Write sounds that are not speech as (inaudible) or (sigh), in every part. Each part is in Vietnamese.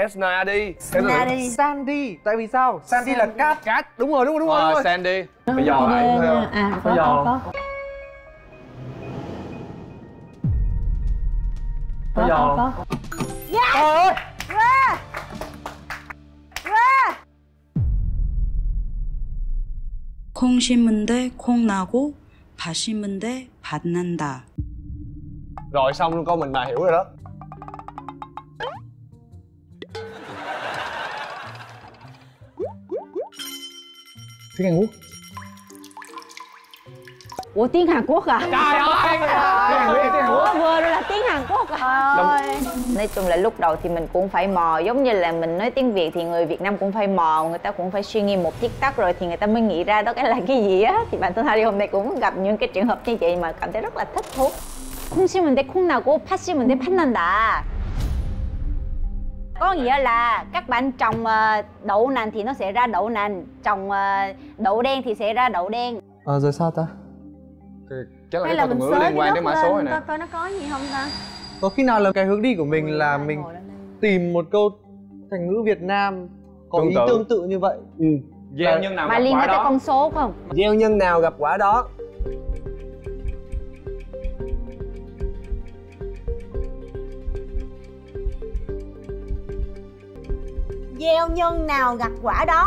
Esna đi Sandy Sandy tại vì sao Sandy là cát Cát đúng rồi đúng rồi đúng rồi, đúng Ờ, rồi. Sandy Bây giờ lại Ghê thôi nha. à. à Bây có giờ- có có Bây giờ- có có Trời ơi 콩 심은데 콩 나고 밭 심은데 밭 난다. Rồi xong câu mình bà hiểu rồi đó Tiếng Hàn Quốc ủa tiếng hàn quốc à Trời ơi Tiếng Hàn Quốc tiếng Hàn Quốc ủa vừa rồi là tiếng hàn quốc à Thôi. Nói chung là lúc đầu thì mình cũng phải mò Giống như là mình nói tiếng Việt thì người Việt Nam cũng phải mò Người ta cũng phải suy nghĩ một tích tắc rồi thì người ta mới nghĩ ra đó cái là cái gì á Thì bản thân Harry hôm nay cũng gặp những cái trường hợp như vậy mà cảm thấy rất là thích thú Khung 심은 데 콩 나고 팥 심은 데 팥 난다 có nghĩa là các bạn trồng ờ, đậu nành thì nó sẽ ra đậu nành trồng ờ, đậu đen thì sẽ ra đậu đen. Ờ rồi sao ta? Chắc là hay cái là mình ngữ liên quan cái đến mã số này nè. coi coi nó có gì không ta? Có khi nào là cái hướng đi của mình là mình tìm một câu thành ngữ Việt Nam có Tương ý tự. tương tự như vậy? Gieo nhân nào mà gặp liên quả đó. con số phải không? Gieo nhân nào gặp quả đó gieo nhân nào gặt quả đó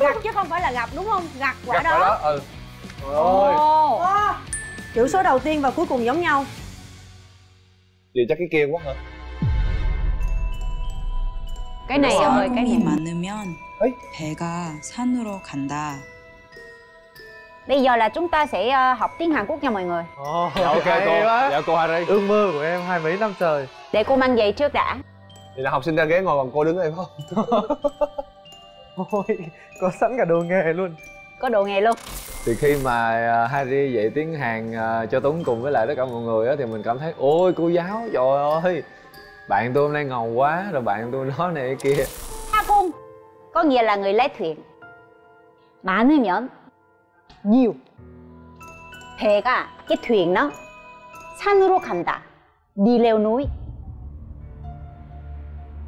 gặt chứ không phải là gặp đúng không gặt quả Gặp đó, quả đó ừ Trời ơi Ồ. chữ số đầu tiên và cuối cùng giống nhau Vậy chắc cái kia quá hả cái này ông ơi cái 콩이 này 많으면 에이? 배가 산으로 간다. Bây giờ là chúng ta sẽ ờ, học tiếng Hàn Quốc nha mọi người. Oh, dạ, Ok hay cô, quá. dạ cô Harry. Ước mơ của em hai mấy năm trời. Để cô mang giày trước đã. Thì là học sinh ra ghế ngồi bằng cô đứng đây không? (laughs) Ôi, có sẵn cả đồ nghề luôn. Có đồ nghề luôn. Thì khi mà ờ, Harry dạy tiếng Hàn ờ, cho Tuấn cùng với lại tất cả mọi người Thì mình cảm thấy ôi cô giáo trời ơi. Bạn tôi hôm nay ngầu quá rồi bạn tôi nói này kia. Ha Cung Có nghĩa là người lái thuyền. Mà nữa nhẫn nhiều 배가 cái thuyền nó 산으로 간다 đi leo núi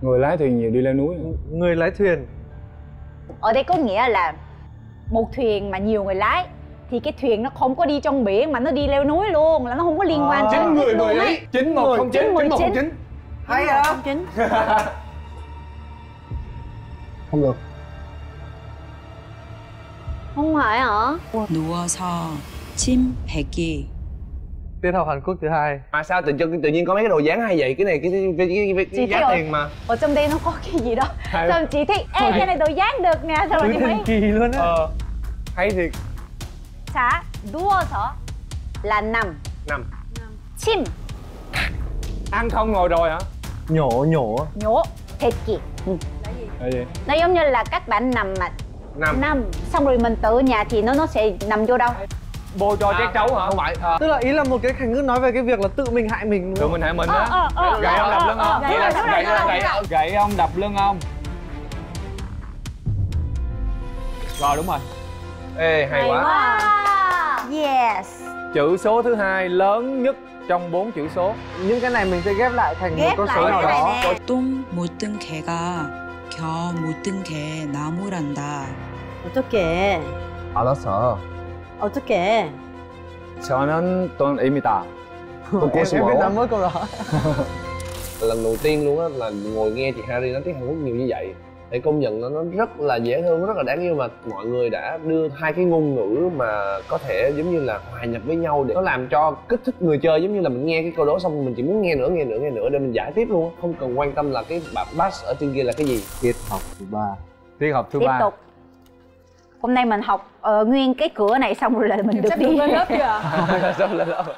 người lái thuyền nhiều đi leo núi Người lái thuyền ở đây có nghĩa là một thuyền mà nhiều người lái thì cái thuyền nó không có đi trong biển mà nó đi leo núi luôn là nó không có liên quan À. tới Chín người luôn người ấy. ấy chín một không chín chín một không chín Hay (laughs) à không chính không được không phải hả 누워서 침 뱉기. Tiết học Hàn Quốc thứ hai Mà sao tự, tự, tự nhiên có mấy cái đồ dáng hay vậy Cái này cái, cái, cái, cái, cái, Chị cái thấy giá rồi. tiền mà ở trong đây nó có cái gì đó Hay. xong chị thấy ê cái này đồ dáng được nè xong rồi Thứ chị thần mới kỳ luôn á Ờ Hay thiệt 자 누워서 là nằm Nằm chim Ăn không ngồi rồi hả Nhổ nhổ nhổ 뱉기 ừ. là gì nó giống như là các bạn nằm mà năm. Năm. Xong rồi mình tự ở nhà thì nó nó sẽ nằm vô đâu? Bồ cho à, chết cháu hả? không phải. À. tức là ý là một cái khánh cứ nói về cái việc là tự mình hại mình tự mình hại mình ờ, á. gậy ông đập lưng ông vậy là gậy ông gậy ông đập lưng ông rồi đúng rồi. Ê hay, quá. yes. Chữ số thứ hai lớn nhất trong bốn chữ số. Những cái này mình sẽ ghép lại thành ghép một con số nào đó. tung một từng khẻ gà. 겨 못든개 나무란다. 어떡해 알았어 어떡해 저는 돈입니다 cô Em, số em biết nói mỗi câu đó lần đầu tiên luôn á là ngồi nghe chị Harry nói tiếng Hàn Quốc nhiều như vậy để công nhận nó nó rất là dễ thương rất là đáng yêu mà mọi người đã đưa hai cái ngôn ngữ mà có thể giống như là hòa nhập với nhau để nó làm cho kích thích người chơi giống như là mình nghe cái câu đó xong mình chỉ muốn nghe nữa nghe nữa nghe nữa để mình giải tiếp luôn không cần quan tâm là cái bạn bass ở trên kia là cái gì. Tiết học thứ ba. Tiết học thứ tiếp ba. tục. Hôm nay mình học ờ, nguyên cái cửa này xong rồi là mình được đi. Sắp lên lớp. Rồi.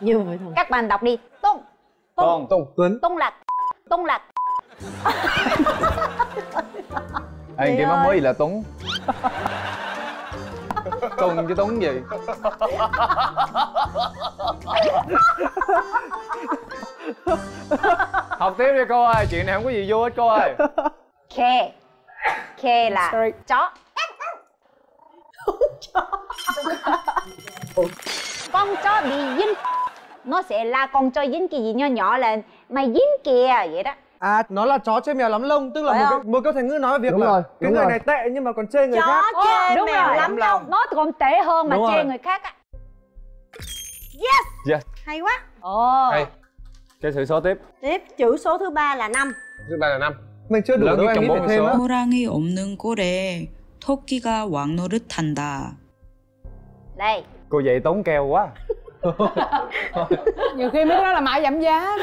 như vậy thôi. Các bạn đọc đi. Tung. Tôn Tung. Tuấn. Tung lạc tung lạc (laughs) Ê, kia mắm mới gì là Tuấn. Tuấn chứ Tuấn gì Học tiếp đi cô ơi, chuyện này không có gì vô hết cô ơi. Khe. Khe là chó. Con chó bị dính. Nó sẽ là con chó dính cái gì nho nhỏ là mày dính kìa vậy đó À, nó là chó chê mèo lắm lông, tức là Phải một, không? cái, một câu thành ngữ nói về việc Đúng là rồi, cái đúng người rồi. này tệ nhưng mà còn chê người chó khác. chê đúng mèo rồi. lắm lông nó còn tệ hơn mà Đúng chê rồi. người khác á Yes. hay quá ồ Hay. cái sự số tiếp tiếp chữ số thứ ba là năm thứ ba là năm Mình chưa đủ Lớn đâu, nhất em trong nghĩ bốn phải thêm số. á. 호랑이 없는 꼴에 토끼가 왕노릇한다. đây cô dạy tốn keo quá (laughs) (laughs) nhiều khi mấy cái đó là mãi giảm giá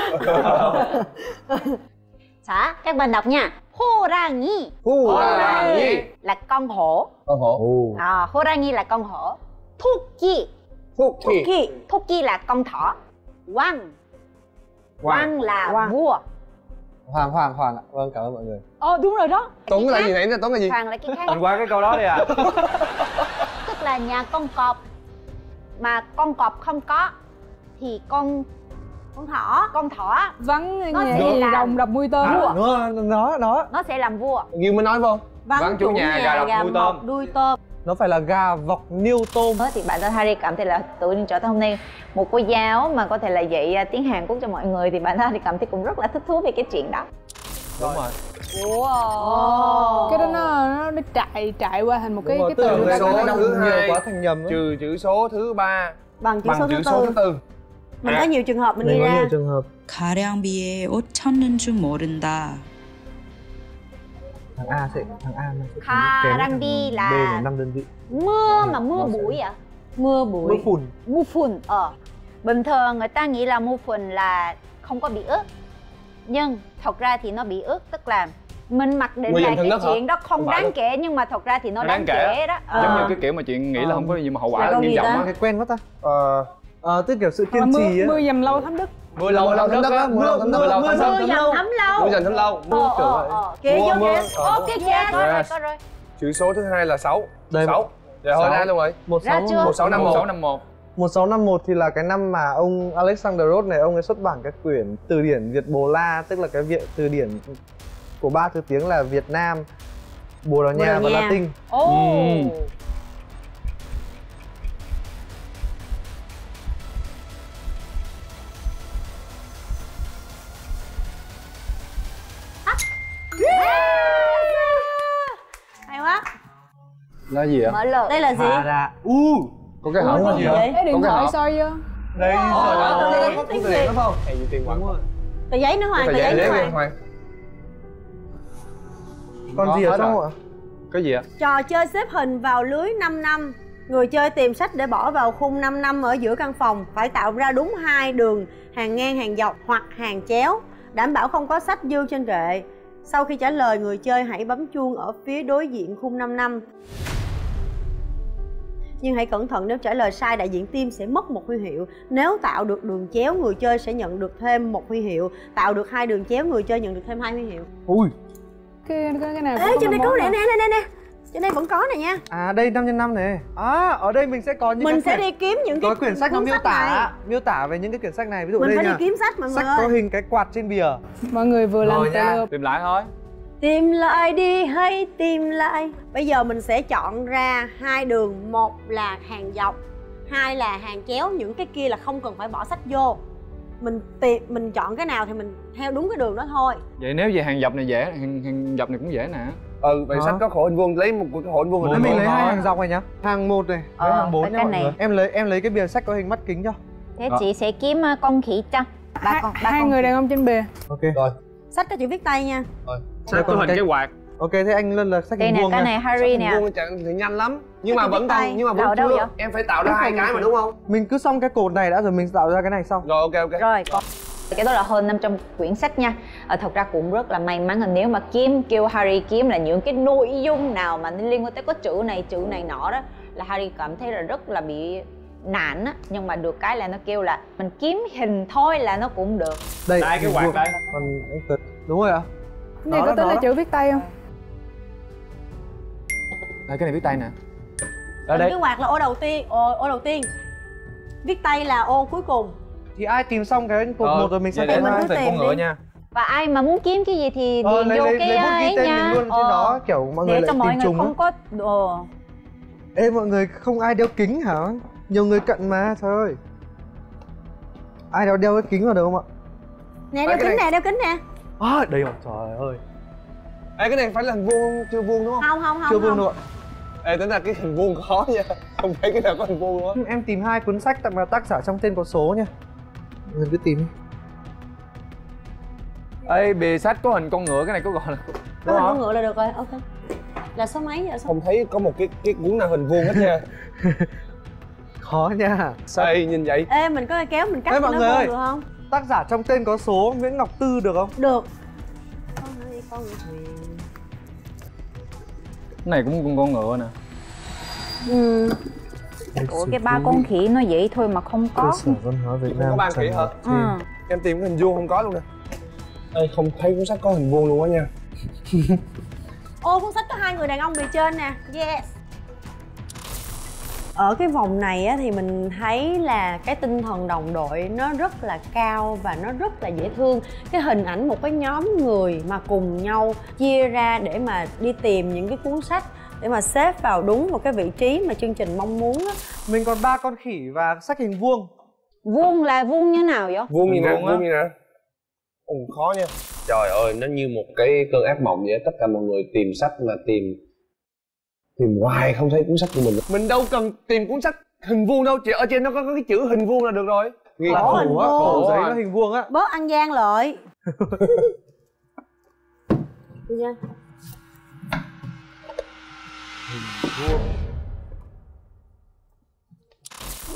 (laughs) Xã, các bạn đọc nha. Horangi Horangi. là con hổ. Con hổ. À, Horangi là con hổ. Thuki thuốc thì khi Thuki là con thỏ. Wang Wang là vua. Hoàng, Hoàng, Hoàng. Ạ. Vâng, cảm ơn mọi người. ờ đúng rồi đó. Tuấn là gì nãy tuấn là gì? Hoàng là cái khác. Mình qua cái câu đó đi à. Tức là nhà con cọp. Mà con cọp không có Thì con con thỏ con thỏ vắng Nó nhà sẽ làm- rồng đập mui tôm. Nó, nó, nó, Nó sẽ làm vua Ghiêu mới nói không Vắng chủ nhà, gà đập đuôi tôm. đuôi tôm nó phải là gà vọc niêu tôm. Ờ, thì bạn tên Harry cảm thấy là tự nhiên trở thành hôm nay một cô giáo mà có thể là dạy à, tiếng Hàn Quốc cho mọi người thì bạn Harry cảm thấy cũng rất là thích thú về cái chuyện đó. Đúng rồi. wow. cái đó nó nó, nó trại trại qua thành một cái rồi, cái từ số thứ nhiều hai. quá thành nhầm trừ chữ số thứ ba bằng chữ bằng số thứ tư mình À. có nhiều trường hợp mình Mình ghi có ra nhiều trường hợp. 가량비에 옷 찾는 줄 모른다. Thằng A sẽ, thằng A nó sẽ Kha kém đang thằng đi B là- là 5 đơn vị. Mưa mà mưa Nó sẽ- bụi à? mưa bụi Mưa phùn. Mưa phùn. Ờ. Bình thường người ta nghĩ là mưa phùn là không có bị ướt. Nhưng thật ra thì nó bị ướt tức là mình mặc định Mưa là dầm thân cái đất hả? chuyện đó không Không phải đáng đâu. kể nhưng mà thật ra thì nó, Nó đáng, đáng kể. kể đó. giống Ờ. như cái kiểu mà chuyện nghĩ là không có gì mà hậu Là quả con nghiêm gì trọng ta? á Cái quen quá ta. ờ Ờ, tức kiểu sự kiên mưa, trì á. mưa dầm lâu thấm đất mưa lâu thấm đất đất á mưa lâu thấm mưa- lâu mưa dầm dầm thấm lâu mưa dần thấm lâu mưa Ờ, ờ. Kìa, Mưa- vô kìa. Ok, yeah, có rồi, Yes. có rồi. chữ số thứ hai là sáu Đây, sáu dạ thôi Sáu. ra luôn rồi một Ra sáu chưa? một sáu năm một 1651 1651 thì là cái năm mà ông Alexander Roth này ông ấy xuất bản cái quyển từ điển Việt Bồ La tức là cái viện từ điển của ba thứ tiếng là Việt Nam, Bồ Đào Nha và. Latin. Ừ. là gì ạ? Mở đây là gì? Ra. U. có cái cái gì vậy? Cái điện Có thoại hộp. soi vô Đây rồi. Tiếng Việt. Đúng không? hay tiền quảng tờ giấy nữa hoàng tờ giấy nữa hoàng Có gì ở trong ạ? cái gì ạ? Trò chơi xếp hình vào lưới 5 năm. Người chơi tìm sách để bỏ vào khung 5 năm ở giữa căn phòng. Phải tạo ra đúng hai đường hàng ngang hàng dọc hoặc hàng chéo. Đảm bảo không có sách dư trên kệ. Sau khi trả lời người chơi hãy bấm chuông ở phía đối diện khung 5 năm nhưng hãy cẩn thận nếu trả lời sai đại diện team sẽ mất một huy hiệu nếu tạo được đường chéo người chơi sẽ nhận được thêm một huy hiệu tạo được hai đường chéo người chơi nhận được thêm hai huy hiệu Ui. cái cái, cái nào ê trên đây có nè nè nè nè nè trên đây vẫn có này nha À đây 5 x 5 này. À ở đây mình sẽ có những mình cái sẽ đi kiếm những cái có quyển sách nó miêu này. tả miêu tả về những cái quyển sách này ví dụ mình đây phải nha. đi kiếm sách mọi người Sách có hình cái quạt trên bìa. mọi người vừa làm Rồi nha. tìm lại thôi tìm lại đi hay tìm lại bây giờ mình sẽ chọn ra hai đường một là hàng dọc hai là hàng chéo những cái kia là không cần phải bỏ sách vô mình tìm mình chọn cái nào thì mình theo đúng cái đường đó thôi vậy nếu về hàng dọc này dễ hàng, hàng dọc này cũng dễ nè ừ vậy Hả? sách có khổ hình vuông lấy một cái khổ hình vuông Thế hình mình lấy hai hàng dọc này nhá. Hàng một này, Ờ, hàng bốn nhá này. Em lấy em lấy cái bìa sách có hình mắt kính cho. Thế Đó. chị sẽ kiếm ờ, con khỉ cho. Ba hai, con ba hai con người khỉ. đàn ông trên bìa Ok. rồi sách có chữ viết tay nha sách có còn hình cái- cái quạt Ok thế anh lên là sách hình vuông cái này Harry nè. vuông chẳng thì nhanh lắm nhưng mà vẫn tay. còn nhưng mà vẫn chưa em phải tạo ra hai cái mà đúng không Mình cứ xong cái cột này đã rồi mình tạo ra cái này sau. rồi ok ok Rồi cái đó là hơn 500 quyển sách nha à, thật ra cũng rất là may mắn là nếu mà kiếm kêu Harry kiếm là những cái nội dung nào mà liên quan tới có chữ này chữ này nọ đó là Harry cảm thấy là rất là bị nản á nhưng mà được cái là nó kêu là mình kiếm hình thôi là nó cũng được Đây. Đây, cái quạt đây. Còn. Đúng rồi ạ. cái này Đó có đó, tính đó là đó. chữ viết tay không? Đây cái này viết tay nè. Ở Hình đây. cái quạt là ô đầu tiên ô, ô đầu tiên. Viết tay là ô cuối cùng. Thì ai tìm xong cái cột Ờ, một rồi mình sẽ để tìm mình hai. cứ tìm tìm con ngựa đi. nha và ai mà muốn kiếm cái gì thì Ờ, điền lấy vô lấy cái lấy ấy ghi tên nha. mình luôn trên Ờ, đó kiểu mọi người để lại cho mọi tìm người trùng không á. có ờ, Ê mọi người không ai đeo kính hả? nhiều người cận mà trời ơi ai đeo đeo cái kính vào được không ạ? Nè Ờ, đeo kính nè đeo kính nè à đây rồi trời ơi. Ê cái này phải là hình vuông chưa vuông đúng không? không không không chưa không. đâu ạ. Ê tính là cái hình vuông khó nha. Không phải cái nào có hình vuông luôn em tìm hai cuốn sách mà tác giả trong tên có số nha. Mình cứ tìm đi. Ê bìa sách có hình con ngựa cái này có gọi là có đúng hình con ngựa là được rồi ok. Là số mấy vậy số Không thấy có một cái cái cuốn nào hình vuông hết nha. (laughs) Khó nha. Ê nhìn vậy. Ê mình có cái kéo mình cắt Ê, mọi nó người ơi. được không tác giả trong tên có số Nguyễn Ngọc Tư được không? Được. Con ơi con ơi Cái này cũng con con ngựa nè. Ừ. ủa cái ba con khỉ nó vậy thôi mà không cơ có sở văn hóa Việt Nam có ban khỉ hả? Ừ. Em tìm cái hình vuông không có luôn nè. Ê không thấy cuốn sách có hình vuông luôn á nha. Ô cuốn sách có hai người đàn ông bì trên nè. Yes ở cái vòng này á, thì mình thấy là cái tinh thần đồng đội nó rất là cao và nó rất là dễ thương. Cái hình ảnh một cái nhóm người mà cùng nhau chia ra để mà đi tìm những cái cuốn sách để mà xếp vào đúng một cái vị trí mà chương trình mong muốn á. Mình còn ba con khỉ và sách hình vuông. Vuông là vuông như nào vậy? Vuông như Hình nè, vuông như nè? Ồ khó nha. Trời ơi nó như một cái cơn ác mộng vậy Tất cả mọi người tìm sách mà tìm Tìm hoài không thấy cuốn sách của mình. Mình đâu cần tìm cuốn sách hình vuông đâu Chỉ ở trên nó có, có cái chữ hình vuông là được rồi. Nghi Khổ hình quá vuông. khổ giấy nó hình vuông á. Bớt ăn gian lợi. Đi nha.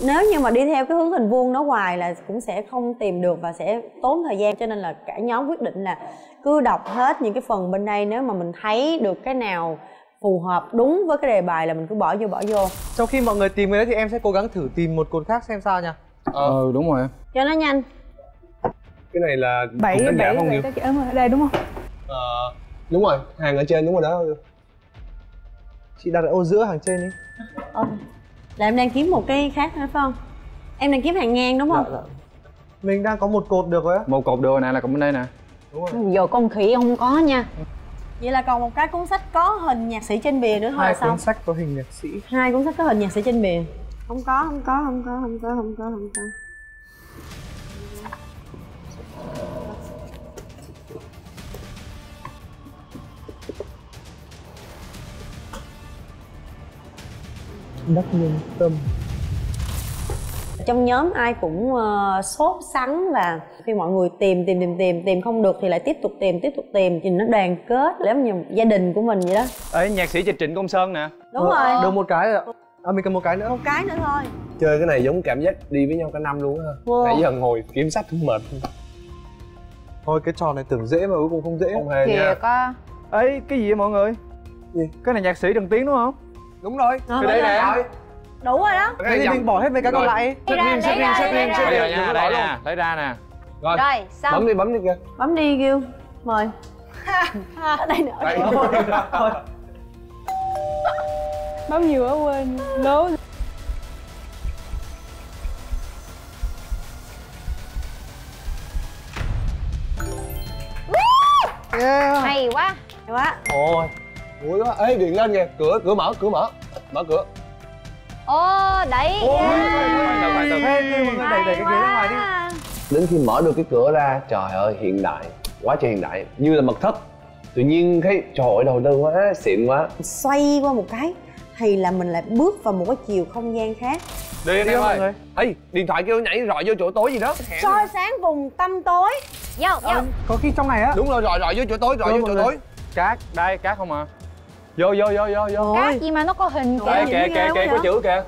nếu như mà đi theo cái hướng hình vuông nó hoài là cũng sẽ không tìm được và sẽ tốn thời gian cho nên là cả nhóm quyết định là cứ đọc hết những cái phần bên đây. Nếu mà mình thấy được cái nào phù hợp đúng với cái đề bài là mình cứ bỏ vô bỏ vô. Trong khi mọi người tìm cái đấy thì em sẽ cố gắng thử tìm một cuốn khác xem sao nha. Ờ, Ừ đúng rồi. em cho nó nhanh. Cái này là bảy cũng bảy không nhiều cái- ở đây đúng không? Ờ, Đúng rồi, hàng ở trên đúng rồi đó. Chị đặt ở ô giữa hàng trên đi. Ờ, là em đang kiếm một cái khác nữa phải không? Em đang kiếm hàng ngang đúng không? Dạ, dạ. mình đang có một cột được rồi á. Một cột đưa nè là còn bên đây nè. Giờ con khỉ không có nha vậy là còn một cái cuốn sách có hình nhạc sĩ trên bìa nữa thôi hai là cuốn sách có hình nhạc sĩ. Hai cuốn sách có hình nhạc sĩ trên bìa. Không có không có không có không có không có không có. Đắc nhân tâm trong nhóm ai cũng ờ, sốt sắng và khi mọi người tìm tìm tìm tìm tìm không được thì lại tiếp tục tìm tiếp tục tìm thì nó đoàn kết giống như gia đình của mình vậy đó. Ê nhạc sĩ Trịnh Công Sơn nè. Đúng rồi. Được một cái rồi à mình cần một cái nữa một cái nữa thôi. Chơi cái này giống cảm giác đi với nhau cả năm luôn á. Wow. Nãy giờ ngồi kiếm sách cũng mệt. Thôi cái trò này tưởng dễ mà cuối cùng không dễ. Không hề kìa nha. có. Ê cái gì vậy mọi người? Gì? Cái này nhạc sĩ Trần Tiến đúng không? Đúng rồi. Ờ, Cái đây nè đủ rồi đó. Cái thế thì mình bỏ hết mấy cái còn lại ra. Đây Đây rồi rồi nha, nha, đây đây luôn. nè, lấy ra nè. Rồi, rồi xong. Bấm đi, bấm đi kìa. Bấm đi kêu. Mời. Ở (laughs) đây. Nữa Đây. (laughs) bấm nhiều quá quên. Lố. Yeah. hay quá. Hay quá. Ôi. Vui quá, ê điện lên kìa, cửa, cửa mở, cửa mở. Mở cửa ô mọi người đẩy đẩy cái ghế ra ngoài đi. Đến khi mở được cái cửa ra, trời ơi hiện đại Quá trời hiện đại, như là mật thất. Tự nhiên thấy trời ơi đầu tư quá, xịn quá. Xoay qua một cái thì là mình lại bước vào một cái chiều không gian khác? Đi em mọi ơi. người. Ê, điện thoại kêu nhảy rọi vô chỗ tối gì đó. Soi sáng vùng tăm tối. Vô vô. Có khi trong này á. Đúng rồi, rọi rọi vô chỗ tối, rọi Rồi, vô chỗ tối. Cát, đây cát không à Vô vô vô vô vô. Cát gì mà nó có hình kìa kìa kìa kìa có chữ kìa